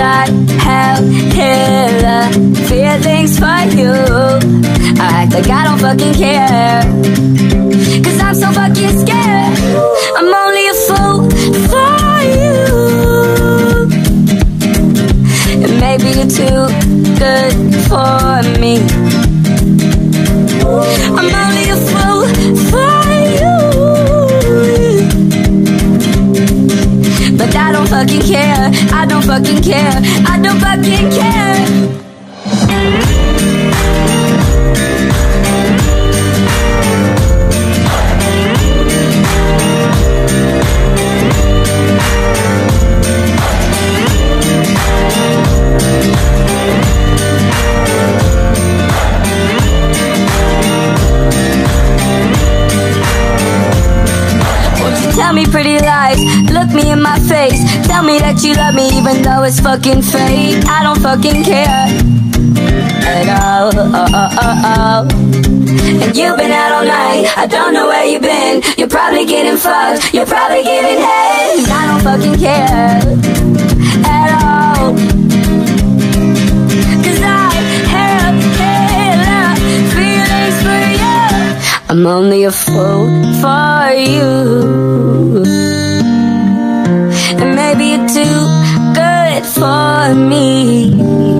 I have hella feelings for you. I act like I don't fucking care. Cause I'm so fucking scared. I'm only a fool for you. And maybe you're too good for me. I don't fucking care. I don't fucking care. Tell me pretty lies, look me in my face. Tell me that you love me even though it's fucking fake. I don't fucking care At all, oh, oh, oh, oh. And you've been out all night, I don't know where you've been. You're probably getting fucked, you're probably giving head. I don't fucking care At all. Cause I have feelings for you. I'm only a fool for you for me.